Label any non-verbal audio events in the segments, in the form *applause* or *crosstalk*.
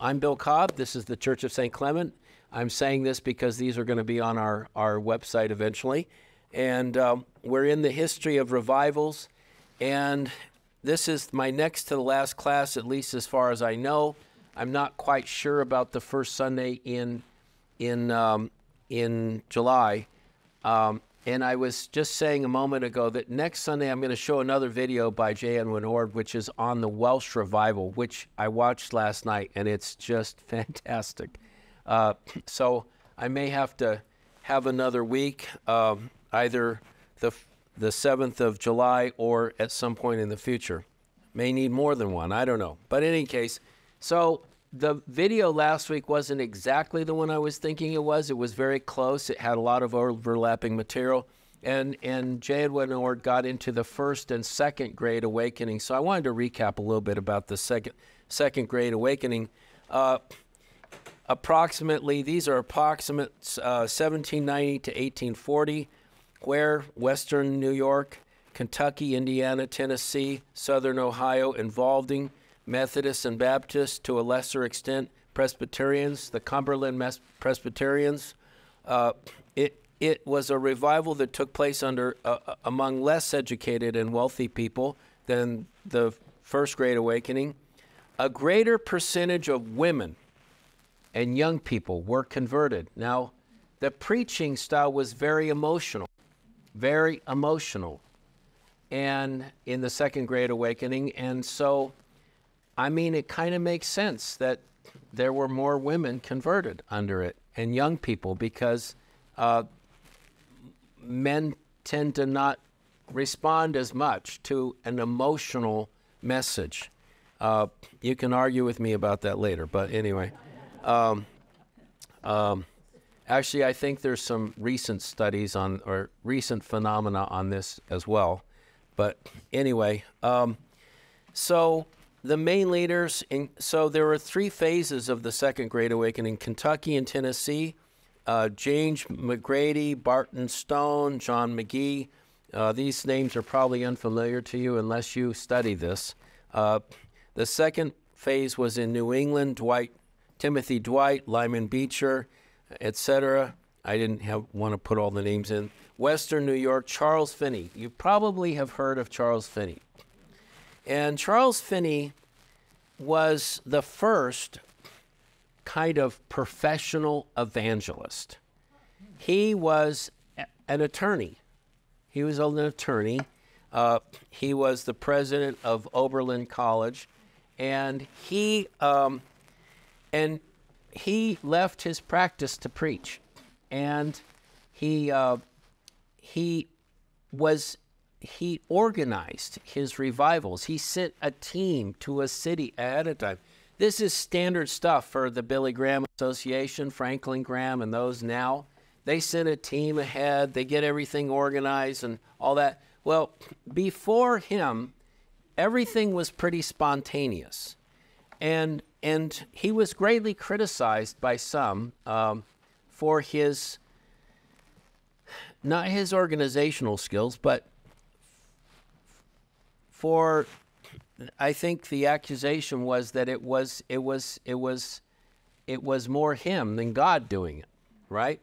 I'm Bill Cobb. This is the Church of St. Clement. I'm saying this because these are going to be on our, our website eventually. And um, we're in the history of revivals. And this is my next to the last class, at least as far as I know. I'm not quite sure about the first Sunday in, in, um, in July. Um, and I was just saying a moment ago that next Sunday I'm going to show another video by J. Edwin Orr, which is on the Welsh revival, which I watched last night, and it's just *laughs* fantastic. Uh, so I may have to have another week, um, either the the 7th of July or at some point in the future. May need more than one, I don't know. But in any case, so the video last week wasn't exactly the one I was thinking it was. It was very close. It had a lot of overlapping material. And, and J. Edwin Orr got into the first and second great awakening. So I wanted to recap a little bit about the second, second great awakening. Uh, approximately, these are approximate uh, 1790 to 1840, where Western New York, Kentucky, Indiana, Tennessee, Southern Ohio, involving Methodists and Baptists, to a lesser extent, Presbyterians, the Cumberland Presbyterians. Uh, it, it was a revival that took place under uh, uh, among less educated and wealthy people than the First Great Awakening. A greater percentage of women and young people were converted. Now, the preaching style was very emotional, very emotional, and in the Second Great Awakening, and so I mean, it kind of makes sense that there were more women converted under it and young people because uh, men tend to not respond as much to an emotional message. Uh, you can argue with me about that later, but anyway. Um, um, actually, I think there's some recent studies on or recent phenomena on this as well. But anyway, um, so the main leaders, in, so there were three phases of the Second Great Awakening Kentucky and Tennessee, uh, James McGready, Barton Stone, John McGee. Uh, these names are probably unfamiliar to you unless you study this. Uh, the second phase was in New England, Dwight, Timothy Dwight, Lyman Beecher, etc. I didn't have, want to put all the names in. Western New York, Charles Finney. You probably have heard of Charles Finney. And Charles Finney was the first kind of professional evangelist. He was an attorney. He was an attorney. Uh, he was the president of Oberlin College, and he um, and he left his practice to preach, and he uh, he was he organized his revivals. He sent a team to a city ahead of time. This is standard stuff for the Billy Graham Association, Franklin Graham, and those now. They send a team ahead, they get everything organized and all that. Well, before him, everything was pretty spontaneous. And, and he was greatly criticized by some um, for his, not his organizational skills, but for I think the accusation was that it was it was it was it was more him than God doing it, right?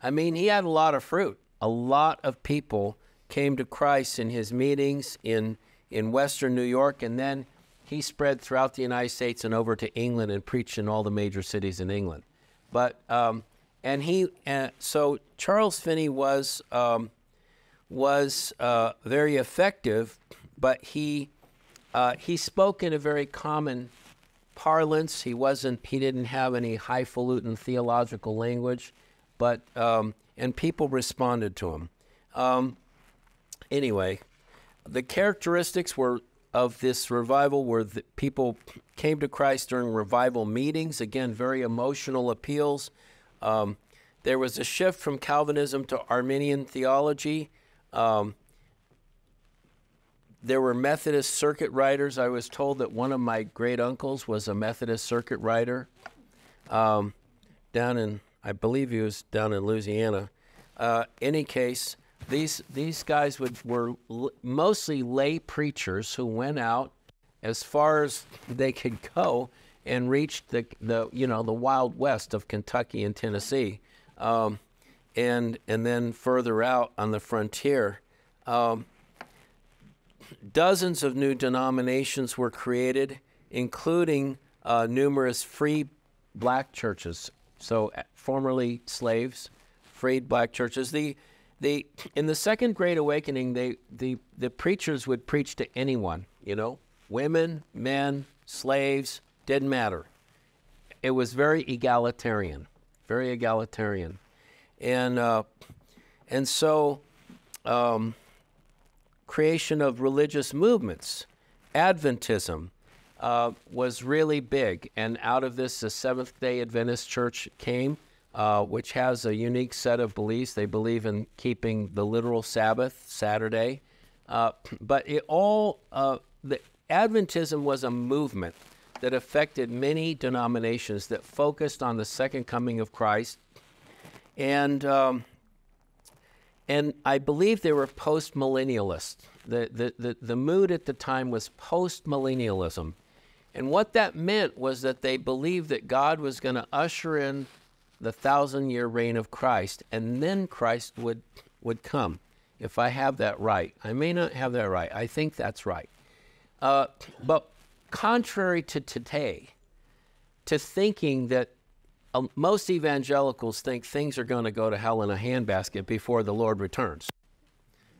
I mean, he had a lot of fruit. A lot of people came to Christ in his meetings in in Western New York, and then he spread throughout the United States and over to England and preached in all the major cities in England. But um, and he and so Charles Finney was um, was uh, very effective but he uh, he spoke in a very common parlance. He wasn't he didn't have any highfalutin theological language, but um, and people responded to him. Um, anyway, the characteristics were of this revival were that people came to Christ during revival meetings. Again, very emotional appeals. Um, there was a shift from Calvinism to Arminian theology. Um, there were Methodist circuit riders. I was told that one of my great uncles was a Methodist circuit rider um, down in, I believe he was down in Louisiana. Uh, any case, these these guys would, were mostly lay preachers who went out as far as they could go and reached the, the you know the wild west of Kentucky and Tennessee, um, and and then further out on the frontier. Um, dozens of new denominations were created, including uh, numerous free black churches. So uh, formerly slaves, freed black churches. The the in the Second Great Awakening, they the the preachers would preach to anyone. You know, women, men, slaves, didn't matter. It was very egalitarian, very egalitarian, and uh, and so um, creation of religious movements, Adventism. Uh, was really big, and out of this, the Seventh Day Adventist Church came, uh, which has a unique set of beliefs. They believe in keeping the literal Sabbath, Saturday, uh, but it all uh, the Adventism was a movement that affected many denominations that focused on the second coming of Christ. And, um, and I believe they were post millennialists. The, the, the, the mood at the time was post millennialism. And what that meant was that they believed that God was going to usher in the thousand year reign of Christ, and then Christ would, would come. If I have that right, I may not have that right. I think that's right. Uh, but contrary to today, to thinking that Um, most evangelicals think things are going to go to hell in a handbasket before the Lord returns.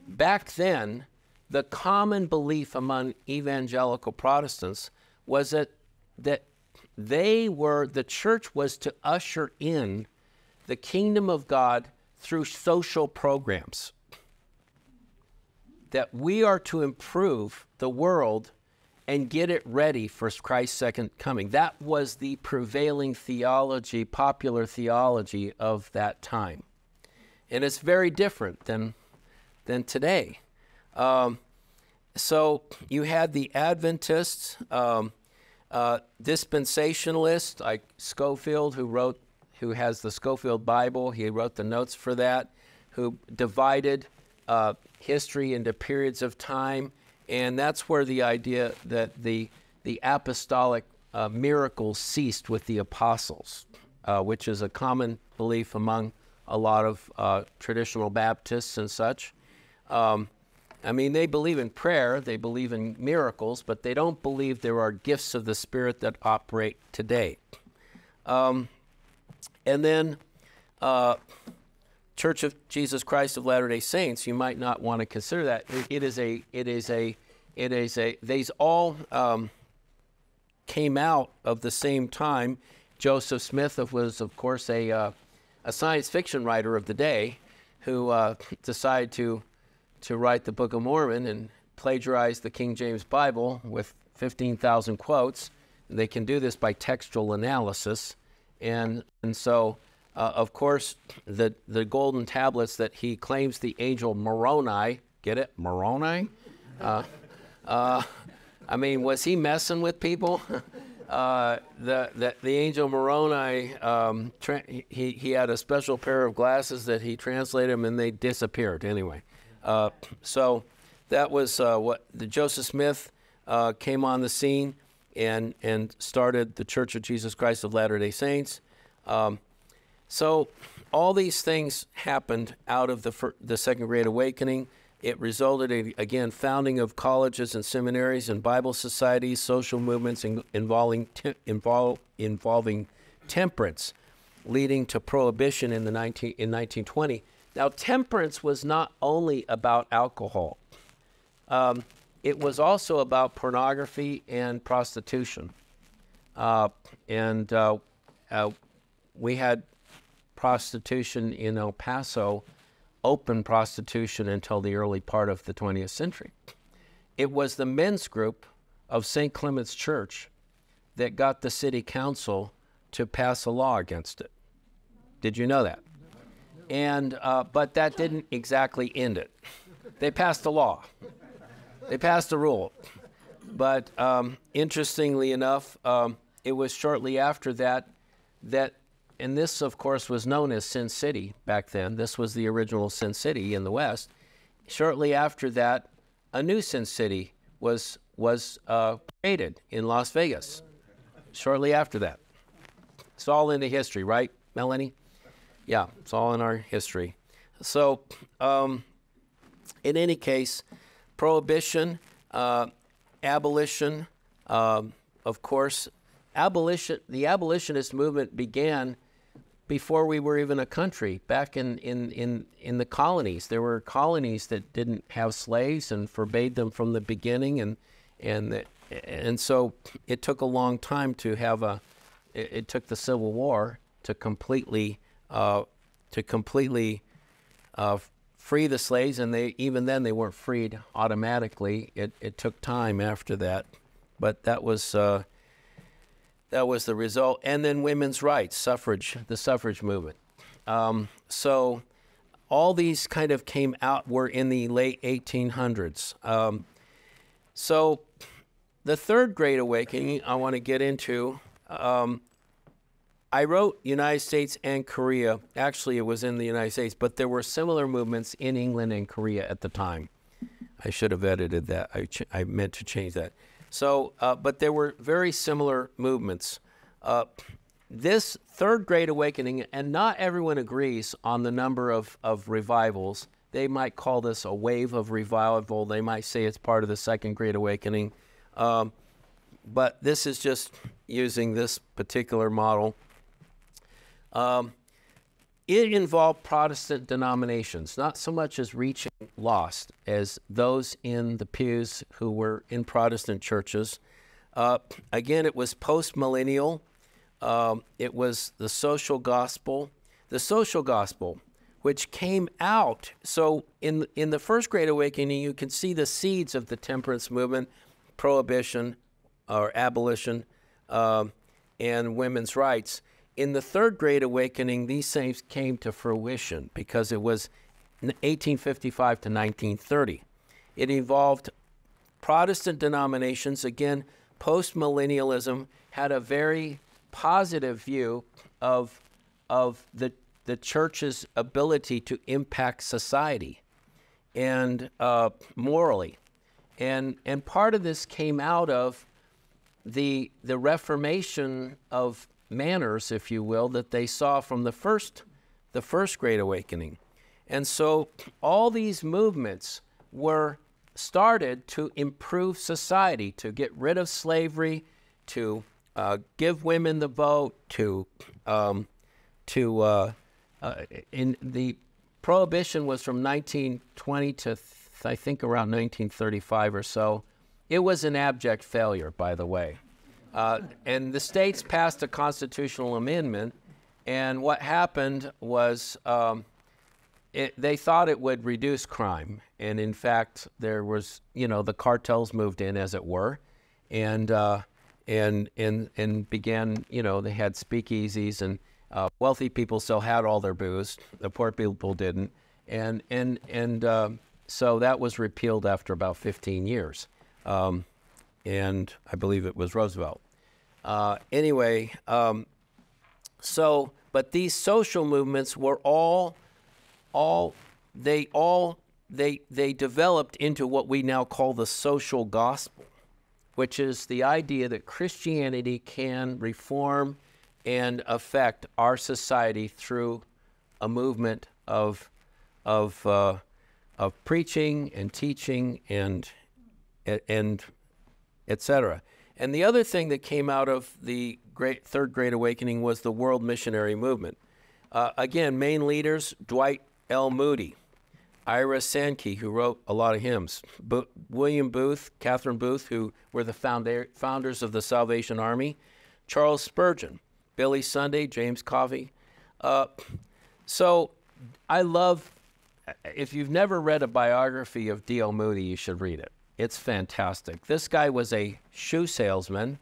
Back then, the common belief among evangelical Protestants was that, that they were, the church was to usher in the kingdom of God through social programs that we are to improve the world and get it ready for Christ's second coming. That was the prevailing theology, popular theology of that time. And it's very different than, than today. Um, so you had the Adventists, um, uh, dispensationalists like Scofield, who wrote, who has the Scofield Bible. He wrote the notes for that, who divided uh, history into periods of time, and that's where the idea that the the apostolic uh, miracles ceased with the apostles, uh, which is a common belief among a lot of uh, traditional Baptists and such. Um, I mean, they believe in prayer, they believe in miracles, but they don't believe there are gifts of the Spirit that operate today. Um, and then uh, Church of Jesus Christ of Latter-day Saints, you might not want to consider that. it is a, it is a, it is a. These all um, came out of the same time. Joseph Smith was, of course, a, uh, a science fiction writer of the day, who uh, decided to to write the Book of Mormon and plagiarize the King James Bible with 15,000 quotes. They can do this by textual analysis, and and so uh, of course, the, the golden tablets that he claims the angel Moroni, get it? Moroni? Uh, uh, I mean, was he messing with people? *laughs* Uh, the, the, the angel Moroni, um, tra- he, he had a special pair of glasses that he translated them and they disappeared anyway. Uh, so that was uh, what the Joseph Smith came on the scene and, and started the Church of Jesus Christ of Latter day Saints. Um, so all these things happened out of the, the Second Great Awakening. It resulted in, again, founding of colleges and seminaries and Bible societies, social movements in, involving, te- involve, involving temperance, leading to prohibition in, the 19, in 1920. Now, temperance was not only about alcohol, um, it was also about pornography and prostitution. Uh, and uh, uh, we had prostitution in El Paso, open prostitution until the early part of the 20th century. It was the men's group of St. Clement's Church that got the city council to pass a law against it. Did you know that? And uh, but that didn't exactly end it. They passed a law. They passed a rule. But um, interestingly enough, um, it was shortly after that that and this, of course, was known as Sin City back then. This was the original Sin City in the West. Shortly after that, a new Sin City was was uh, created in Las Vegas. shortly after that. It's all in the history, right, Melanie? Yeah, it's all in our history. So, um, in any case, prohibition, uh, abolition, uh, of course, abolition. The abolitionist movement began before we were even a country. Back in, in, in, in the colonies, there were colonies that didn't have slaves and forbade them from the beginning, and and the, and so it took a long time to have a. It, it took the Civil War to completely uh, to completely uh, free the slaves, and they even then they weren't freed automatically. It it took time after that, but that was. Uh, that was the result. And then women's rights, suffrage, the suffrage movement. Um, so all these kind of came out, were in the late 1800s. Um, so the third great awakening I want to get into. Um, I wrote United States and Korea. Actually, it was in the United States, but there were similar movements in England and Korea at the time. I should have edited that. I, I meant to change that. So, uh, but there were very similar movements. Uh, this third great awakening, and not everyone agrees on the number of, of revivals. They might call this a wave of revival. They might say it's part of the second great awakening. Um, but this is just using this particular model. Um, it involved Protestant denominations, not so much as reaching lost as those in the pews who were in Protestant churches. Uh, again, it was post millennial. Um, it was the social gospel. The social gospel, which came out. So, in, in the First Great Awakening, you can see the seeds of the temperance movement, prohibition or abolition, um, and women's rights. In the Third Great Awakening, these things came to fruition because it was 1855 to 1930. It involved Protestant denominations, again, postmillennialism had a very positive view of, of the, the church's ability to impact society and uh, morally. And, and part of this came out of the, the reformation of manners, if you will, that they saw from the first, the first Great Awakening. And so all these movements were started to improve society, to get rid of slavery, to uh, give women the vote, to um, to uh, uh, in the prohibition was from 1920 to I think around 1935 or so. It was an abject failure, by the way. Uh, and the states passed a constitutional amendment, and what happened was um, it, they thought it would reduce crime, and in fact, there was, you know, the cartels moved in, as it were, and uh, and and and began, you know, they had speakeasies, and uh, wealthy people still had all their booze, the poor people didn't, and and and uh, so that was repealed after about 15 years. Um, and I believe it was Roosevelt. Uh, anyway, um, so but these social movements were all, all they all they they developed into what we now call the social gospel, which is the idea that Christianity can reform and affect our society through a movement of of uh, of preaching and teaching and and etc. And the other thing that came out of the great Third Great Awakening was the World Missionary Movement. Uh, again, main leaders Dwight L. Moody, Ira Sankey, who wrote a lot of hymns, Bo- William Booth, Catherine Booth, who were the founder- founders of the Salvation Army, Charles Spurgeon, Billy Sunday, James Covey. Uh, so I love, if you've never read a biography of D.L. Moody, you should read it. It's fantastic. This guy was a shoe salesman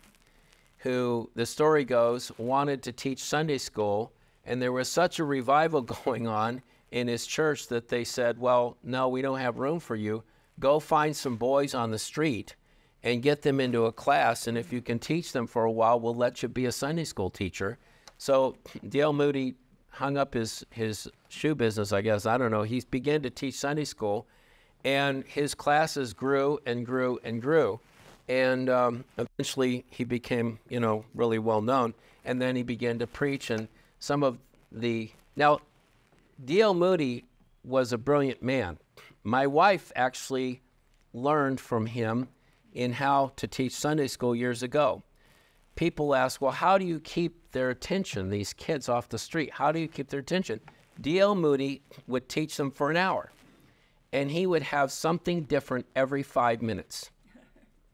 who, the story goes, wanted to teach Sunday school, and there was such a revival *laughs* going on in his church that they said, Well, no, we don't have room for you. Go find some boys on the street and get them into a class, and if you can teach them for a while, we'll let you be a Sunday school teacher. So *clears throat* D.L. Moody hung up his, his shoe business, I guess. I don't know. He began to teach Sunday school and his classes grew and grew and grew. and um, eventually he became, you know, really well known. And then he began to preach, and some of the now, D.L. Moody was a brilliant man. My wife actually learned from him in how to teach Sunday school years ago. People ask, well, how do you keep their attention, these kids off the street? How do you keep their attention? D.L. Moody would teach them for an hour, and he would have something different every five minutes.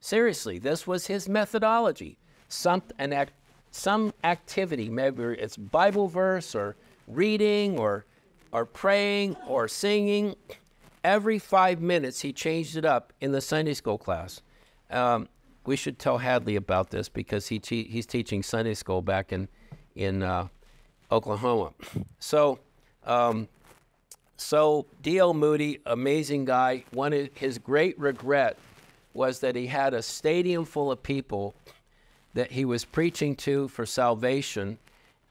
Seriously, this was his methodology. Some, an act, some activity, maybe it's Bible verse or reading or, or praying or singing. Every five minutes, he changed it up in the Sunday school class. Um, we should tell Hadley about this because he te- he's teaching Sunday school back in in uh, Oklahoma. So, um, so D.L. Moody, amazing guy. One of his great regret was that he had a stadium full of people that he was preaching to for salvation,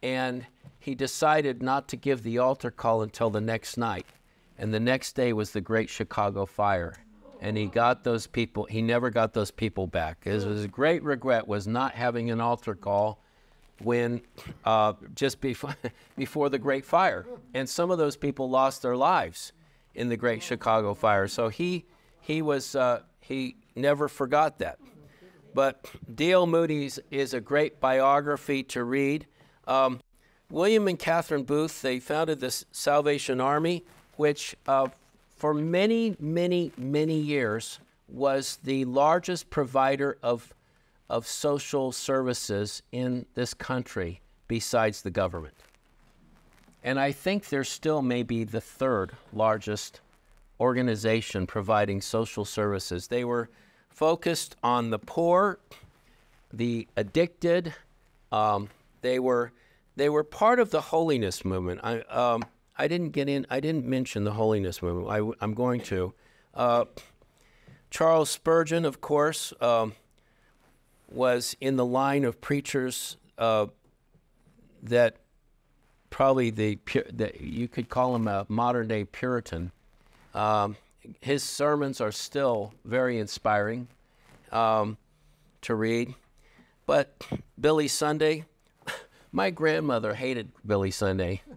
and he decided not to give the altar call until the next night. And the next day was the Great Chicago Fire and he got those people he never got those people back his, his great regret was not having an altar call when uh, just before, *laughs* before the great fire and some of those people lost their lives in the great chicago fire so he he was uh, he never forgot that but D.L. Moody's is a great biography to read. Um, William and Catherine Booth, they founded the Salvation Army, which uh, for many, many, many years was the largest provider of, of social services in this country besides the government. And I think they're still maybe the third largest organization providing social services. They were focused on the poor, the addicted. Um, they were they were part of the holiness movement. I, um, I didn't get in. I didn't mention the holiness movement. I, am going to. Uh, Charles Spurgeon, of course, um, was in the line of preachers uh, that probably the you could call him a modern day Puritan. Um, his sermons are still very inspiring um, to read. But Billy Sunday, *laughs* my grandmother hated Billy Sunday. *laughs*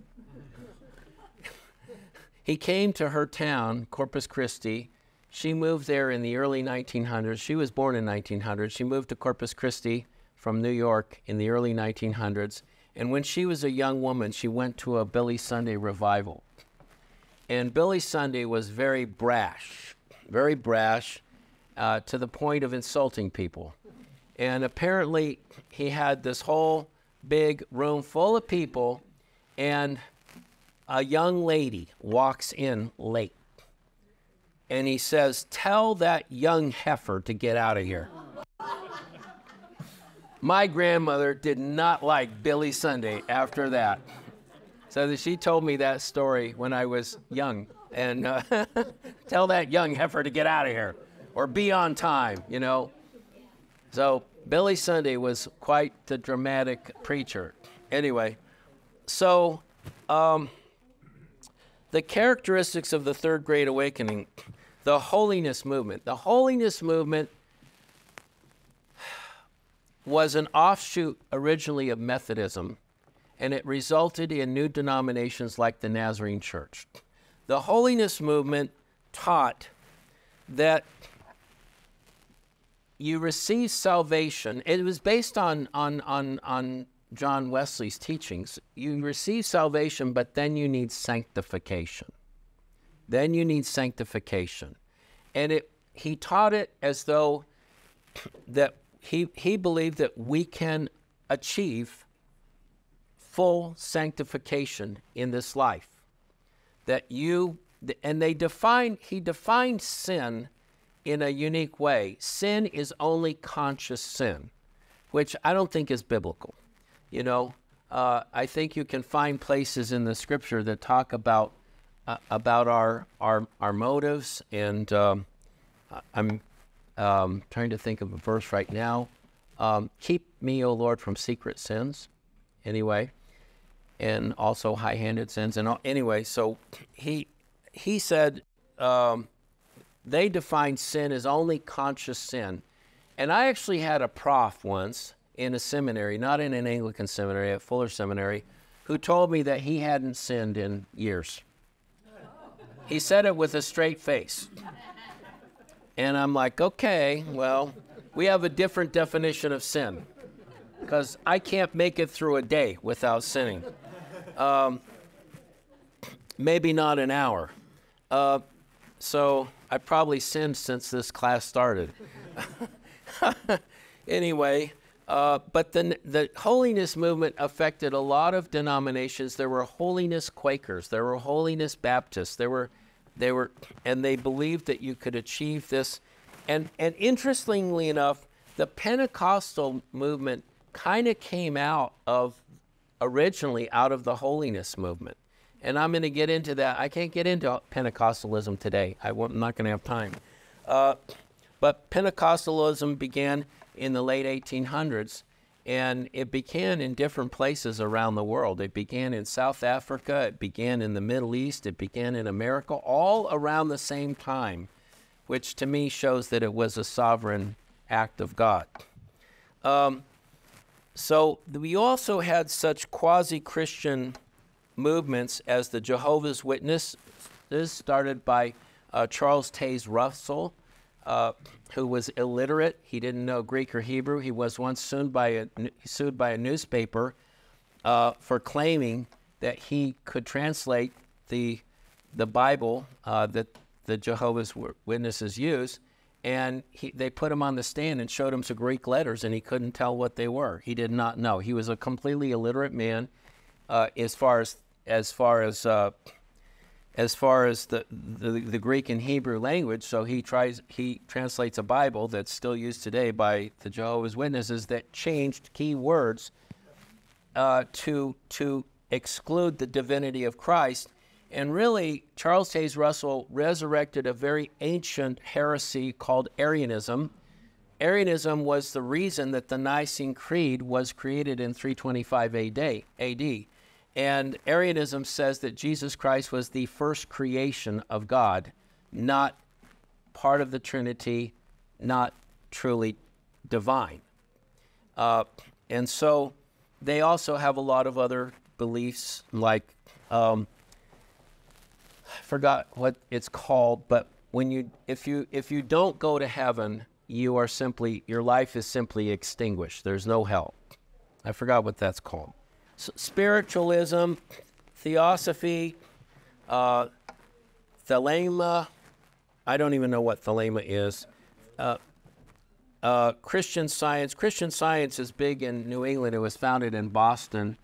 He came to her town, Corpus Christi. She moved there in the early 1900s. She was born in 1900. She moved to Corpus Christi from New York in the early 1900s. And when she was a young woman, she went to a Billy Sunday revival. And Billy Sunday was very brash, very brash, uh, to the point of insulting people. And apparently, he had this whole big room full of people, and a young lady walks in late and he says, Tell that young heifer to get out of here. My grandmother did not like Billy Sunday after that. So she told me that story when I was young. And uh, *laughs* tell that young heifer to get out of here or be on time, you know. So Billy Sunday was quite the dramatic preacher. Anyway, so um, the characteristics of the third great awakening, the holiness movement. The holiness movement was an offshoot originally of Methodism, and it resulted in new denominations like the Nazarene Church. The holiness movement taught that you receive salvation. It was based on, on, on, on John Wesley's teachings. You receive salvation, but then you need sanctification. Then you need sanctification. And it, he taught it as though that he, he believed that we can achieve full sanctification in this life. That you, and they define, he defined sin in a unique way. Sin is only conscious sin, which I don't think is biblical. You know, uh, I think you can find places in the scripture that talk about uh, about our our our motives, and um, I'm um, trying to think of a verse right now. Um, Keep me, O Lord, from secret sins. Anyway, and also high-handed sins, and all, anyway. So he he said um, they define sin as only conscious sin, And I actually had a prof once in a seminary, not in an Anglican seminary, at Fuller Seminary, who told me that he hadn't sinned in years. He said it with a straight face. And I'm like, okay, well, we have a different definition of sin because I can't make it through a day without sinning. Um, maybe not an hour. Uh, so I probably sinned since this class started. *laughs* anyway, uh, but the, the holiness movement affected a lot of denominations. There were holiness Quakers, there were holiness Baptists, there were, they were, and they believed that you could achieve this. And, and interestingly enough, the Pentecostal movement kind of came out of originally out of the holiness movement. And I'm going to get into that. I can't get into Pentecostalism today. I am not going to have time. Uh, but Pentecostalism began in the late 1800s, and it began in different places around the world. It began in South Africa, it began in the Middle East, it began in America, all around the same time, which to me shows that it was a sovereign act of God. Um, so we also had such quasi Christian movements as the Jehovah's Witnesses, started by uh, Charles Taze Russell, uh, who was illiterate. He didn't know Greek or Hebrew. He was once sued by a, sued by a newspaper uh, for claiming that he could translate the, the Bible uh, that the Jehovah's Witnesses use and he, they put him on the stand and showed him some Greek letters, and he couldn't tell what they were. He did not know. He was a completely illiterate man, uh, as far as as far as uh, as far as the, the, the Greek and Hebrew language. So he tries he translates a Bible that's still used today by the Jehovah's Witnesses that changed key words uh, to to exclude the divinity of Christ and really, Charles Taze Russell resurrected a very ancient heresy called Arianism. Arianism was the reason that the Nicene Creed was created in 325 AD. AD. And Arianism says that Jesus Christ was the first creation of God, not part of the Trinity, not truly divine. Uh, and so they also have a lot of other beliefs like um, I forgot what it's called, but when you if you if you don't go to heaven, you are simply your life is simply extinguished. There's no hell. I forgot what that's called. Spiritualism, theosophy, uh, thelema. I don't even know what thelema is. Uh, uh, Christian Science. Christian Science is big in New England. It was founded in Boston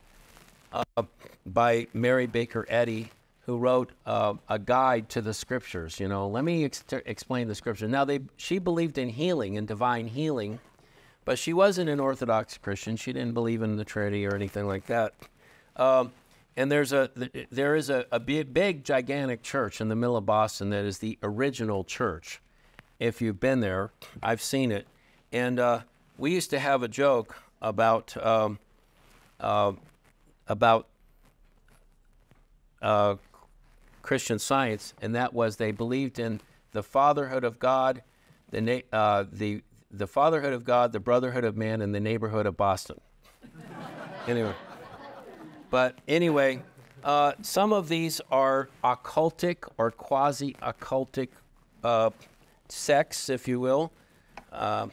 uh, by Mary Baker Eddy who wrote uh, a guide to the scriptures. You know, let me ex- explain the scripture. Now, they she believed in healing and divine healing, but she wasn't an Orthodox Christian. She didn't believe in the Trinity or anything like that. Um, and there's a there is a, a big, big gigantic church in the middle of Boston that is the original church. If you've been there, I've seen it, and uh, we used to have a joke about um, uh, about uh, Christian Science, and that was they believed in the fatherhood of God, the na- uh, the the fatherhood of God, the brotherhood of man, and the neighborhood of Boston. *laughs* anyway, but anyway, uh, some of these are occultic or quasi occultic uh, sects, if you will. Uh,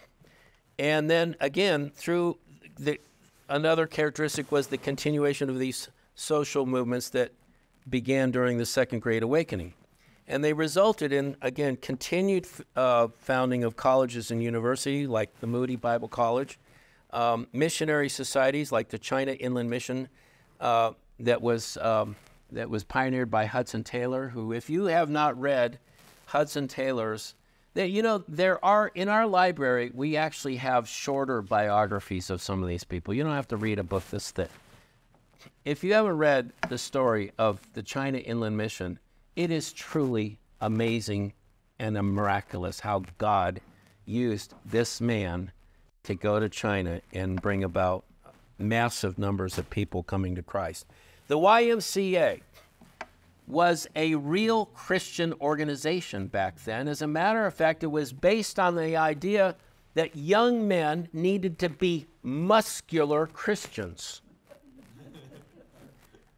and then again, through the another characteristic was the continuation of these social movements that began during the Second Great Awakening. And they resulted in, again, continued uh, founding of colleges and universities like the Moody Bible College, um, missionary societies like the China Inland Mission uh, that, was, um, that was pioneered by Hudson Taylor, who, if you have not read Hudson Taylor's, that you know, there are, in our library, we actually have shorter biographies of some of these people. You don't have to read a book this thick if you haven't read the story of the China Inland Mission, it is truly amazing and miraculous how God used this man to go to China and bring about massive numbers of people coming to Christ. The YMCA was a real Christian organization back then. As a matter of fact, it was based on the idea that young men needed to be muscular Christians.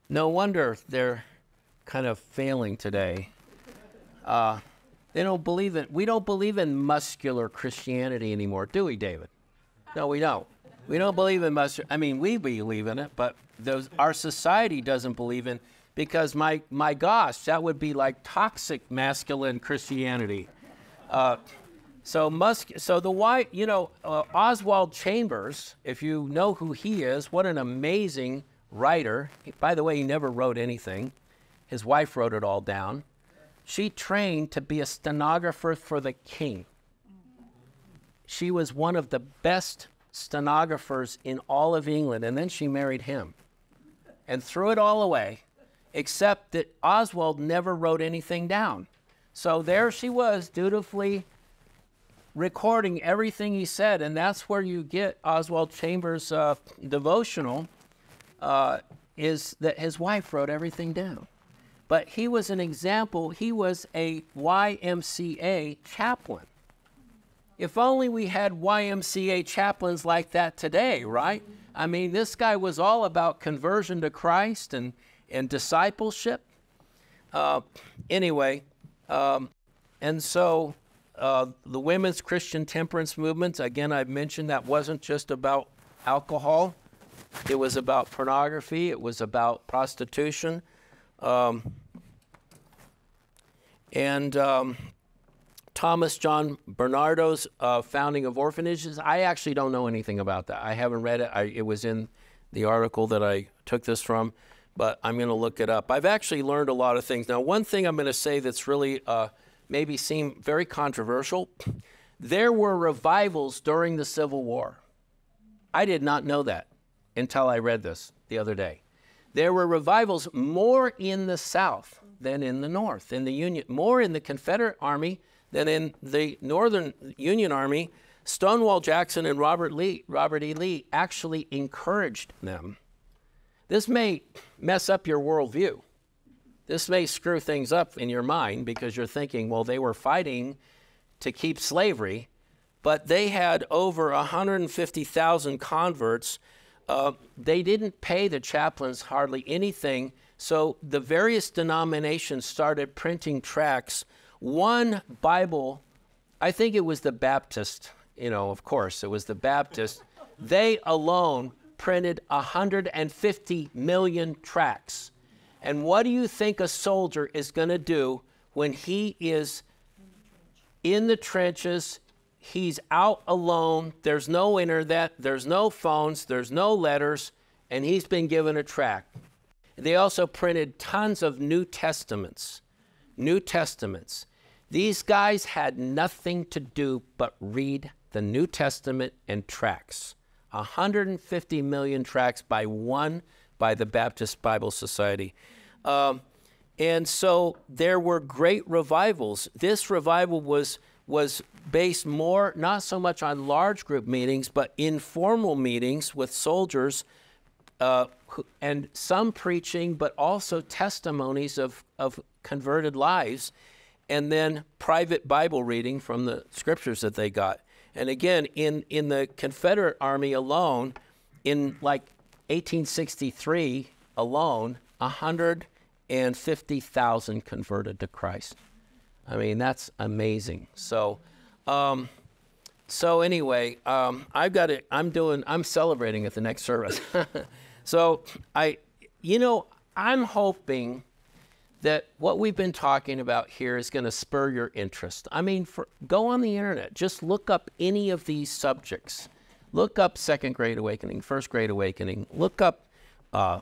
No wonder they're kind of failing today. Uh, they don't believe in, we don't believe in muscular Christianity anymore, do we, David? No, we don't. We don't believe in muscular, I mean, we believe in it, but those, our society doesn't believe in because my, my gosh, that would be like toxic masculine Christianity. Uh, so Musk, so the why, you know, uh, Oswald Chambers, if you know who he is, what an amazing writer. By the way, he never wrote anything. His wife wrote it all down. She trained to be a stenographer for the king. She was one of the best stenographers in all of England, and then she married him and threw it all away, except that Oswald never wrote anything down. So there she was, dutifully recording everything he said, and that's where you get Oswald Chambers' uh, devotional, uh, is that his wife wrote everything down. But he was an example, he was a YMCA chaplain. If only we had YMCA chaplains like that today, right? I mean, this guy was all about conversion to Christ and, and discipleship. Uh, anyway, um, and so uh, the women's Christian temperance movement, again, I've mentioned that wasn't just about alcohol, it was about pornography, it was about prostitution. Um, and um, Thomas John Barnardo's uh, founding of orphanages, I actually don't know anything about that. I haven't read it. I, it was in the article that I took this from, but I'm going to look it up. I've actually learned a lot of things. Now, one thing I'm going to say that's really uh, maybe seem very controversial there were revivals during the Civil War. I did not know that until I read this the other day. There were revivals more in the South than in the North, in the Union, more in the Confederate Army than in the Northern Union Army. Stonewall Jackson and Robert Lee, Robert E. Lee actually encouraged them. This may mess up your worldview. This may screw things up in your mind because you're thinking, well, they were fighting to keep slavery, but they had over 150,000 converts. Uh, they didn't pay the chaplains hardly anything, so the various denominations started printing tracts. One Bible, I think it was the Baptist, you know, of course, it was the Baptist. they alone printed 150 million tracts. And what do you think a soldier is going to do when he is in the trenches? He's out alone. There's no internet, there's no phones, there's no letters, and he's been given a tract. They also printed tons of New Testaments. New Testaments. These guys had nothing to do but read the New Testament and tracts. 150 million tracts by one by the Baptist Bible Society. Um, and so there were great revivals. This revival was was based more not so much on large group meetings, but informal meetings with soldiers, uh, and some preaching, but also testimonies of, of converted lives, and then private Bible reading from the scriptures that they got. And again, in, in the Confederate Army alone, in like 1863 alone, 150,000 converted to Christ. I mean, that's amazing. So, um, so anyway, um, I've got it. I'm doing. I'm celebrating at the next service. *laughs* so I, you know, I'm hoping that what we've been talking about here is going to spur your interest. I mean, for, go on the internet, just look up any of these subjects. Look up Second Great Awakening, First Great Awakening. Look up uh,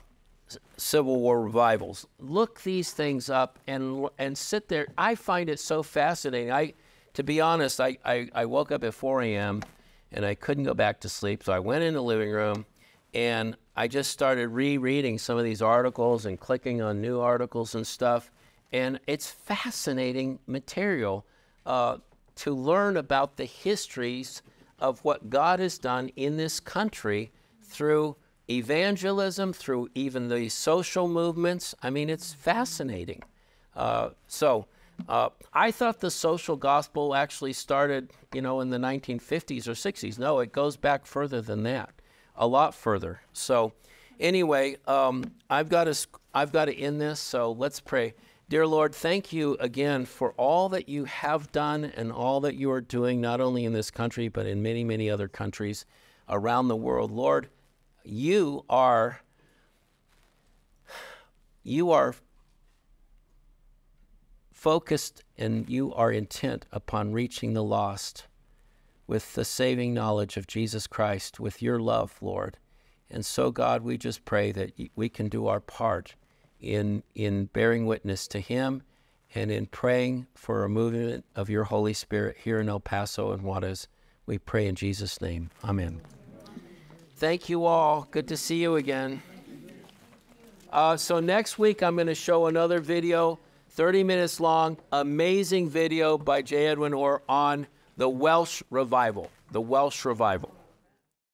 Civil War revivals. Look these things up and and sit there. I find it so fascinating. I, to be honest, I, I, I woke up at 4 a.m. and I couldn't go back to sleep, so I went in the living room and I just started rereading some of these articles and clicking on new articles and stuff. And it's fascinating material uh, to learn about the histories of what God has done in this country through evangelism, through even the social movements. I mean, it's fascinating. Uh, so, Uh, I thought the social gospel actually started, you know, in the 1950s or 60s. No, it goes back further than that, a lot further. So, anyway, um, I've got to I've got to end this. So let's pray. Dear Lord, thank you again for all that you have done and all that you are doing, not only in this country, but in many, many other countries around the world. Lord, you are, you are focused and you are intent upon reaching the lost with the saving knowledge of Jesus Christ, with your love, Lord. And so, God, we just pray that we can do our part in, in bearing witness to Him and in praying for a movement of your Holy Spirit here in El Paso and Juarez. We pray in Jesus' name. Amen. Thank you all. Good to see you again. Uh, so, next week, I'm going to show another video, 30 minutes long, amazing video by J. Edwin Orr on the Welsh revival. The Welsh revival.